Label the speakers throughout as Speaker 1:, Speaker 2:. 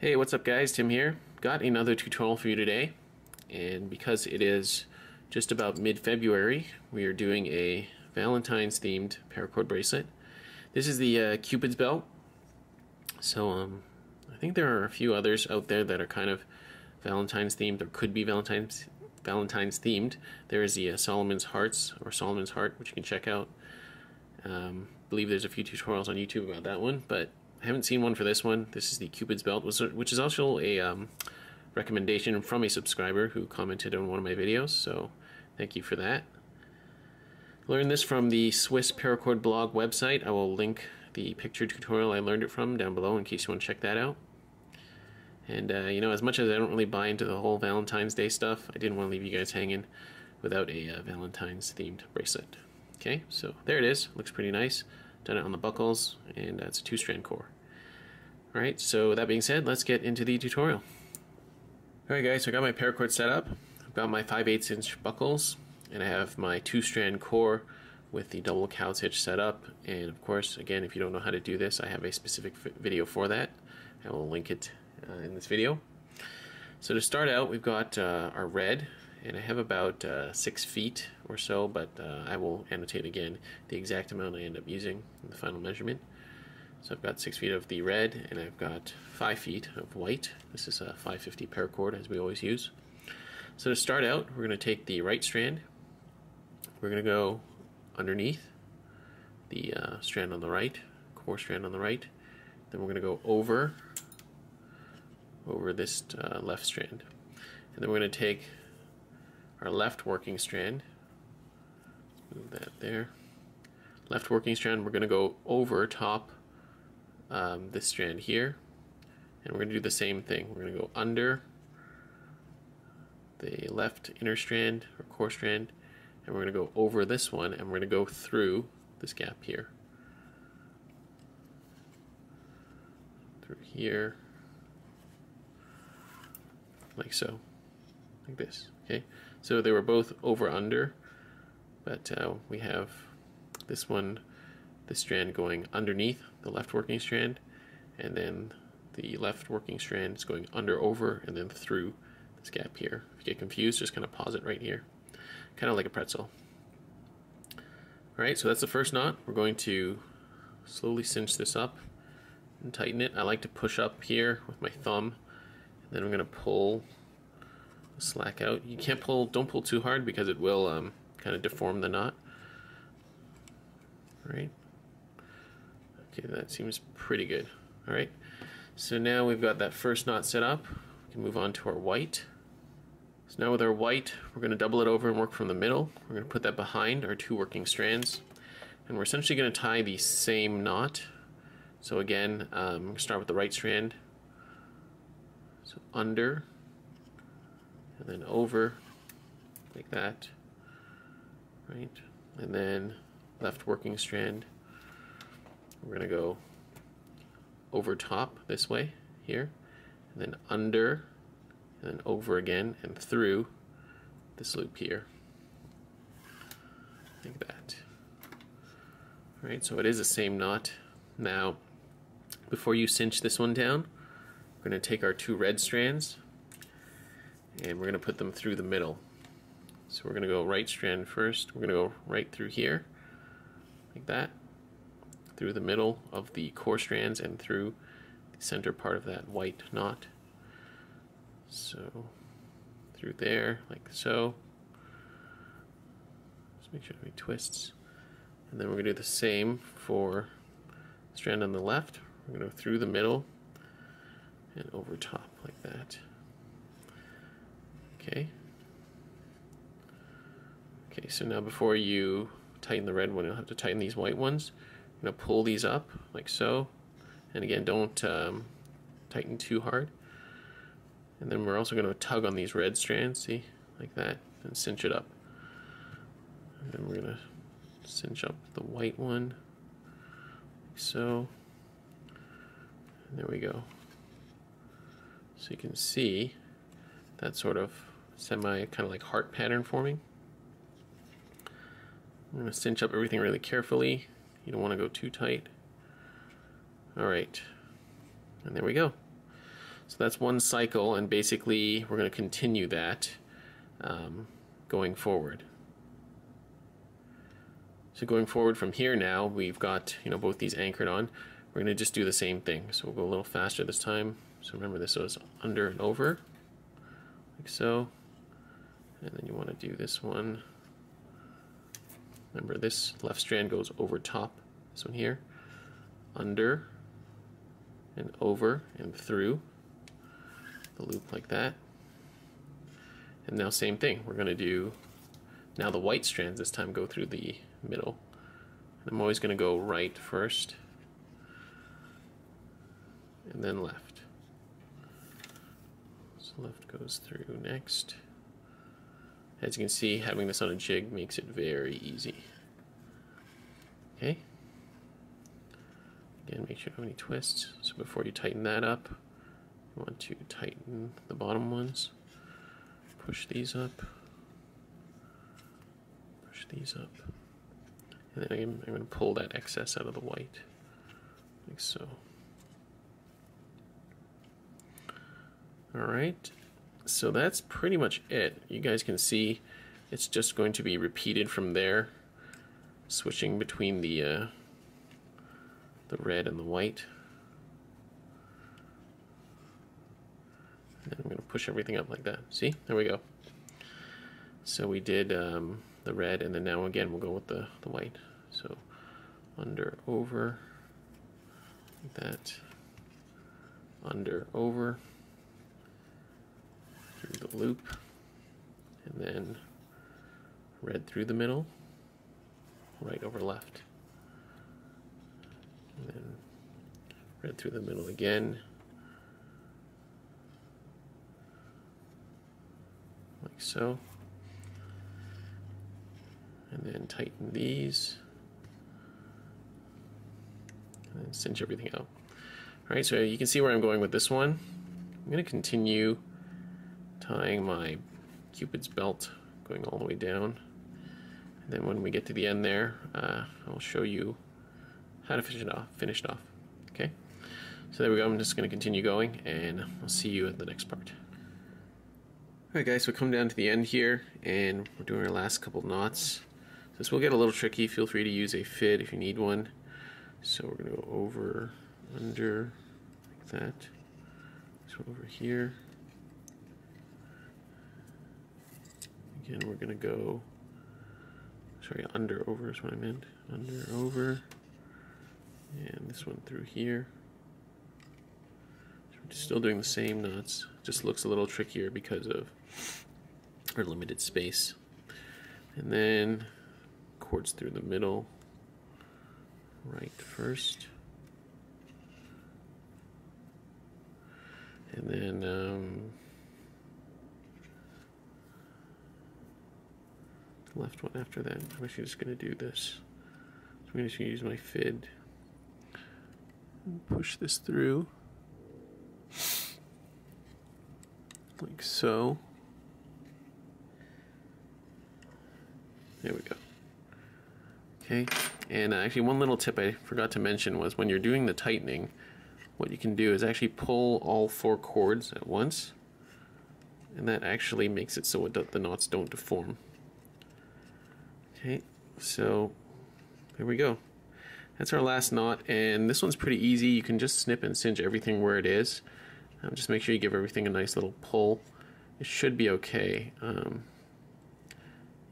Speaker 1: Hey, what's up guys? Tim here. Got another tutorial for you today. And because it is just about mid-February, we are doing a Valentine's themed paracord bracelet. This is the uh, Cupid's belt. So um, I think there are a few others out there that are kind of Valentine's themed or could be Valentine's Valentine's themed. There is the uh, Solomon's Hearts or Solomon's Heart, which you can check out. Um, I believe there's a few tutorials on YouTube about that one, but haven't seen one for this one. This is the Cupid's Belt, which is also a um, recommendation from a subscriber who commented on one of my videos, so thank you for that. Learned this from the Swiss Paracord blog website. I will link the picture tutorial I learned it from down below in case you want to check that out. And, uh, you know, as much as I don't really buy into the whole Valentine's Day stuff, I didn't want to leave you guys hanging without a uh, Valentine's themed bracelet. Okay, so there it is. Looks pretty nice. Done it on the buckles, and it's a two-strand core. Alright, so that being said, let's get into the tutorial. Alright guys, so I got my paracord set up. I've got my 5 8 inch buckles, and I have my two-strand core with the double cow's hitch set up. And of course, again, if you don't know how to do this, I have a specific video for that. I will link it uh, in this video. So to start out, we've got uh, our red, and I have about uh, six feet or so, but uh, I will annotate again the exact amount I end up using in the final measurement. So I've got six feet of the red, and I've got five feet of white. This is a 550 paracord, as we always use. So to start out, we're going to take the right strand. We're going to go underneath the uh, strand on the right, core strand on the right. Then we're going to go over over this uh, left strand. And then we're going to take our left working strand. Let's Move that there. Left working strand, we're going to go over top um, this strand here. And we're going to do the same thing. We're going to go under the left inner strand or core strand. And we're going to go over this one and we're going to go through this gap here. Through here. Like so. Like this. Okay. So they were both over under, but uh, we have this one, this strand going underneath the left working strand, and then the left working strand is going under over and then through this gap here. If you get confused, just kind of pause it right here, kind of like a pretzel. Alright, so that's the first knot. We're going to slowly cinch this up and tighten it. I like to push up here with my thumb, and then I'm going to pull slack out. You can't pull, don't pull too hard because it will um, kind of deform the knot. Right? Okay, that seems pretty good. All right, so now we've got that first knot set up. We can move on to our white. So now with our white, we're going to double it over and work from the middle. We're going to put that behind our two working strands. And we're essentially going to tie the same knot. So again, um, start with the right strand. So under, and then over like that right? And then left working strand. We're gonna go over top this way here and then under and then over again and through this loop here. Like that. Right so it is the same knot. Now before you cinch this one down we're to take our two red strands and we're going to put them through the middle. So we're going to go right strand first. We're going to go right through here, like that, through the middle of the core strands and through the center part of that white knot. So through there, like so. Just make sure we twists. And then we're going to do the same for strand on the left. We're going to go through the middle and over top like that. Okay. Okay, so now before you tighten the red one, you'll have to tighten these white ones. I'm going to pull these up like so. And again, don't um, tighten too hard. And then we're also going to tug on these red strands, see, like that, and cinch it up. And then we're going to cinch up the white one, like so. And there we go. So you can see that sort of semi kind of like heart pattern forming. I'm going to cinch up everything really carefully. You don't want to go too tight. Alright, and there we go. So that's one cycle, and basically we're going to continue that um, going forward. So going forward from here now, we've got you know both these anchored on. We're going to just do the same thing. So we'll go a little faster this time. So remember this was under and over, like so. And then you want to do this one. Remember this left strand goes over top, this one here, under and over and through the loop like that. And now same thing, we're going to do, now the white strands this time go through the middle. And I'm always going to go right first and then left. So left goes through next. As you can see, having this on a jig makes it very easy. Okay. Again, make sure you don't have any twists. So before you tighten that up, you want to tighten the bottom ones. Push these up. Push these up. And then I'm, I'm going to pull that excess out of the white, like so. Alright, so that's pretty much it. You guys can see it's just going to be repeated from there, switching between the uh, the red and the white. And I'm going to push everything up like that. See? There we go. So we did um, the red, and then now again we'll go with the, the white. So under, over, like that, under, over, loop, and then red through the middle, right over left. And then red through the middle again, like so. And then tighten these. And cinch everything out. Alright, so you can see where I'm going with this one. I'm going to continue tying my cupid's belt going all the way down. And then when we get to the end there, uh, I'll show you how to finish it off. Finish it off. Okay. So there we go. I'm just going to continue going, and I'll see you at the next part. Alright guys, so we come down to the end here, and we're doing our last couple knots. This will get a little tricky. Feel free to use a FID if you need one. So we're going to go over, under, like that. So over here. Again, we're going to go, sorry, under, over is what I meant. Under, over, and this one through here. So we're still doing the same knots, just looks a little trickier because of our limited space. And then cords through the middle, right first. And then um, left one after that. I'm actually just going to do this. So I'm just going to use my FID and push this through like so. There we go. Okay, and uh, actually one little tip I forgot to mention was when you're doing the tightening, what you can do is actually pull all four cords at once, and that actually makes it so it the knots don't deform. Okay, so there we go. That's our last knot, and this one's pretty easy. You can just snip and singe everything where it is. Um, just make sure you give everything a nice little pull. It should be okay. Um,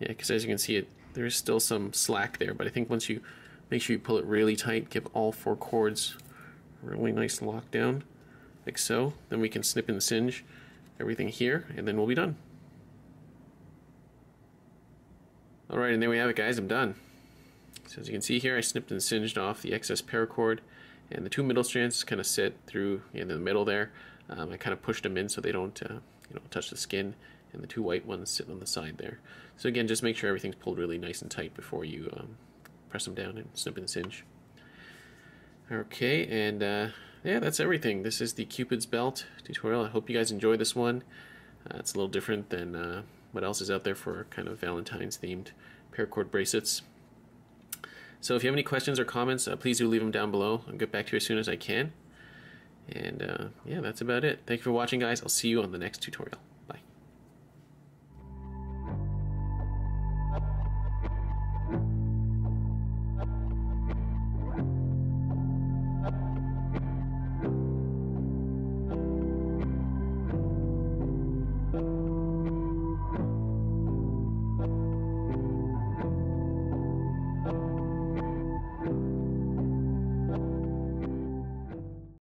Speaker 1: yeah, because as you can see, it there is still some slack there, but I think once you make sure you pull it really tight, give all four cords really nice lockdown, like so, then we can snip and singe everything here, and then we'll be done. Alright, and there we have it guys, I'm done. So as you can see here, I snipped and singed off the excess paracord, and the two middle strands kind of sit through in the middle there. Um, I kind of pushed them in so they don't uh, you know, touch the skin, and the two white ones sit on the side there. So again, just make sure everything's pulled really nice and tight before you um, press them down and snip and singe. Okay, and uh, yeah, that's everything. This is the Cupid's Belt tutorial. I hope you guys enjoy this one. Uh, it's a little different than uh, what else is out there for kind of Valentine's themed paracord bracelets. So if you have any questions or comments, uh, please do leave them down below. I'll get back to you as soon as I can. And uh, yeah, that's about it. Thank you for watching, guys. I'll see you on the next tutorial.